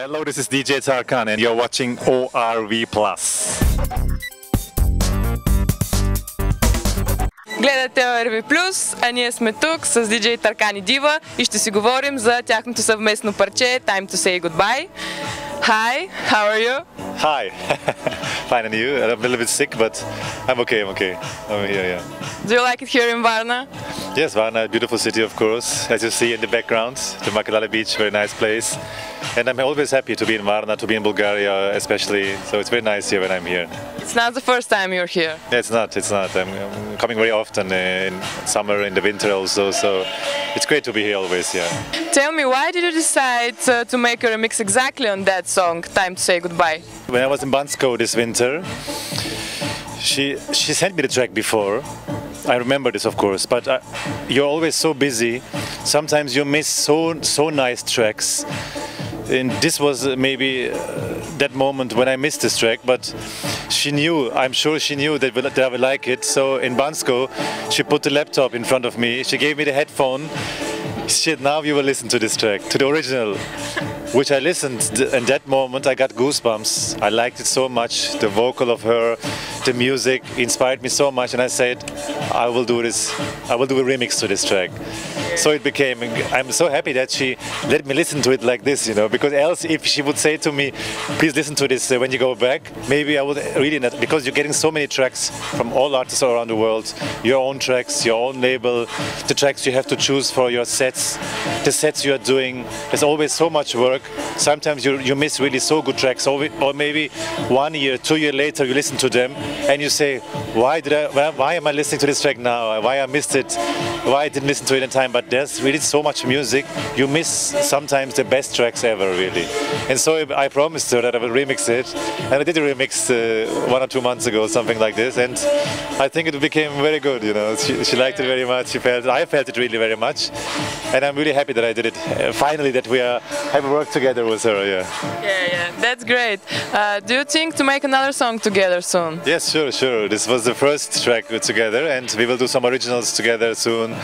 Hello, this is DJ Tarkan and you're watching ORV Plus. Гледате ORV+, а ние сме тук с DJ Таркан и Дива и ще си говорим за тяхното съвместно парче Time to say goodbye. Hi, how are you? Hi, fine and you? I'm a little bit sick, but I'm okay, I'm okay. I'm here, yeah. Do you like it here in Varna? Yes, Varna, beautiful city, of course. As you see in the background, the Makalali beach, very nice place. And I'm always happy to be in Varna, to be in Bulgaria, especially. So it's very nice here when I'm here. It's not the first time you're here. Yeah, it's not, it's not. I'm, I'm coming very often in summer, in the winter also. So it's great to be here always, yeah. Tell me, why did you decide uh, to make a remix exactly on that song, Time to say goodbye? When I was in Bansko this winter, she she sent me the track before. I remember this, of course, but uh, you're always so busy. Sometimes you miss so so nice tracks. And this was uh, maybe uh, that moment when I missed this track, but she knew, I'm sure she knew that, that I would like it. So in Bansko, she put the laptop in front of me, she gave me the headphone. Said, now you will listen to this track, to the original, which I listened. In that moment, I got goosebumps. I liked it so much. The vocal of her, the music inspired me so much, and I said, I will do this. I will do a remix to this track. So it became. I'm so happy that she let me listen to it like this, you know. Because else, if she would say to me, "Please listen to this uh, when you go back," maybe I would really not. Because you're getting so many tracks from all artists around the world. Your own tracks, your own label, the tracks you have to choose for your sets, the sets you are doing. There's always so much work. Sometimes you you miss really so good tracks, or, or maybe one year, two year later, you listen to them and you say, "Why did I? Why, am I listening to this track now? Why I missed it? Why I didn't listen to it in time?" But there's really so much music. You miss sometimes the best tracks ever, really. And so I promised her that I would remix it, and I did a remix uh, one or two months ago, something like this, and I think it became very good. You know, she, she liked it very much. She felt I felt it really very much, and I'm really happy that I did it. Uh, finally, that we are have worked together with her. Yeah. Yeah, yeah, that's great. Uh, do you think to make another song together soon? Yes, sure, sure. This was the first track together, and we will do some originals together soon.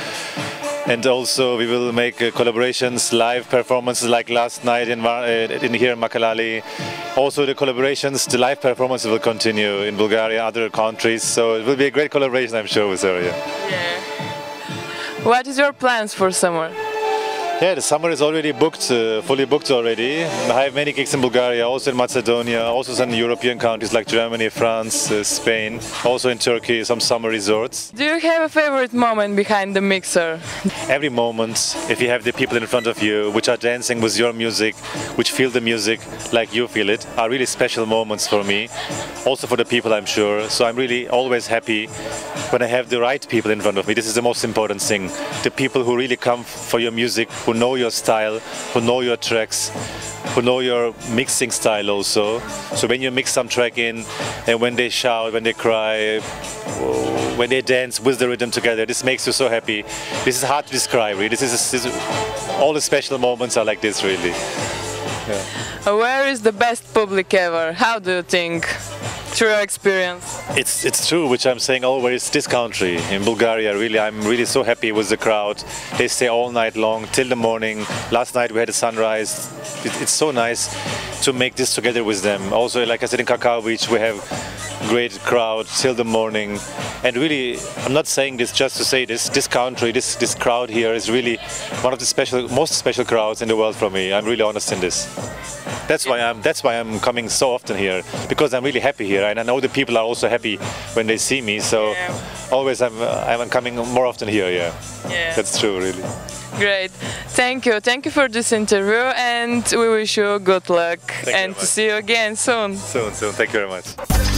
And also we will make uh, collaborations, live performances like last night in, uh, in here in Makalali. Also the collaborations, the live performances will continue in Bulgaria, other countries. So it will be a great collaboration, I'm sure, with her. Yeah. Yeah. What is your plans for summer? Yeah, the summer is already booked, uh, fully booked already. I have many gigs in Bulgaria, also in Macedonia, also some European countries like Germany, France, uh, Spain, also in Turkey, some summer resorts. Do you have a favorite moment behind the mixer? Every moment, if you have the people in front of you which are dancing with your music, which feel the music like you feel it, are really special moments for me. Also for the people, I'm sure. So I'm really always happy when I have the right people in front of me. This is the most important thing. The people who really come for your music, who know your style, who know your tracks, who know your mixing style also. So when you mix some track in, and when they shout, when they cry, when they dance with the rhythm together, this makes you so happy. This is hard to describe. Really. This is, this is all the special moments are like this, really. Yeah. Where is the best public ever? How do you think? Through your experience? It's it's true, which I'm saying always. This country in Bulgaria, really, I'm really so happy with the crowd. They stay all night long till the morning. Last night we had a sunrise. It, it's so nice to make this together with them. Also, like I said in Cacao Beach, we have great crowd till the morning. And really, I'm not saying this just to say this. This country, this this crowd here is really one of the special, most special crowds in the world for me. I'm really honest in this. That's why I'm. That's why I'm coming so often here because I'm really happy here, and I know the people are also happy when they see me. So yeah. always I'm. I'm coming more often here. Yeah. Yeah. That's true, really. Great. Thank you. Thank you for this interview, and we wish you good luck Thank and to see you again soon. Soon, soon. Thank you very much.